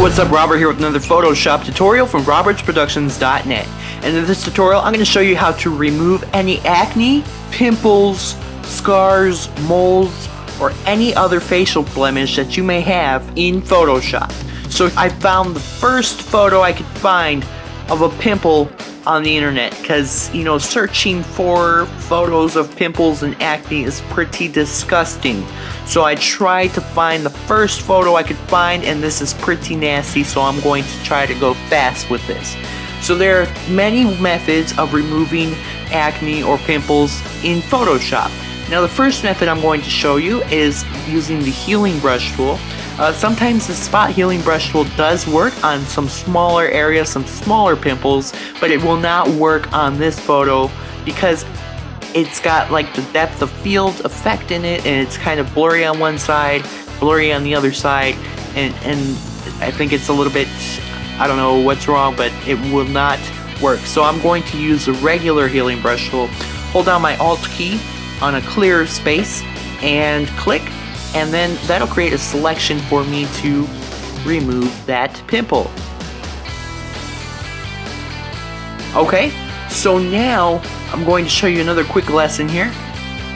what's up? Robert here with another Photoshop tutorial from robertsproductions.net. And in this tutorial, I'm going to show you how to remove any acne, pimples, scars, moles, or any other facial blemish that you may have in Photoshop. So I found the first photo I could find of a pimple on the internet because, you know, searching for photos of pimples and acne is pretty disgusting. So I tried to find the first photo I could find and this is pretty nasty so I'm going to try to go fast with this. So there are many methods of removing acne or pimples in Photoshop. Now the first method I'm going to show you is using the healing brush tool. Uh, sometimes the spot healing brush tool does work on some smaller areas, some smaller pimples, but it will not work on this photo because it's got like the depth of field effect in it and it's kind of blurry on one side, blurry on the other side, and, and I think it's a little bit, I don't know what's wrong, but it will not work. So I'm going to use the regular healing brush tool, hold down my Alt key on a clear space and click and then that'll create a selection for me to remove that pimple. Okay, so now I'm going to show you another quick lesson here.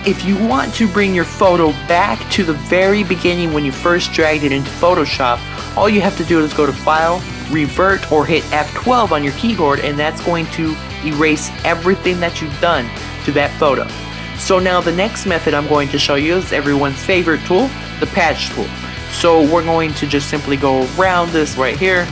If you want to bring your photo back to the very beginning when you first dragged it into Photoshop, all you have to do is go to File, Revert, or hit F12 on your keyboard and that's going to erase everything that you've done to that photo. So now the next method I'm going to show you is everyone's favorite tool, the patch tool. So we're going to just simply go around this right here,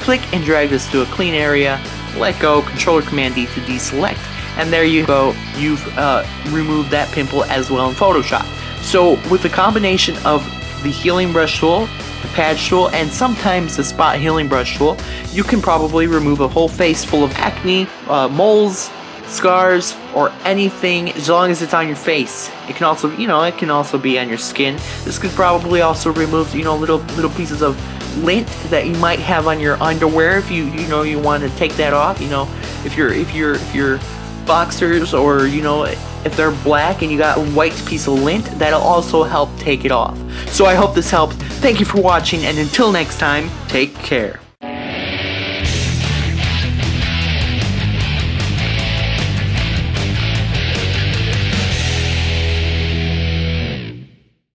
click and drag this to a clean area, let go, Controller Command D to deselect, and there you go, you've uh, removed that pimple as well in Photoshop. So with the combination of the healing brush tool, the patch tool, and sometimes the spot healing brush tool, you can probably remove a whole face full of acne, uh, moles, scars, or anything as long as it's on your face. It can also, you know, it can also be on your skin. This could probably also remove, you know, little little pieces of lint that you might have on your underwear if you, you know, you want to take that off. You know, if you're if you're if you're boxers or you know if they're black and you got a white piece of lint that'll also help take it off so i hope this helped thank you for watching and until next time take care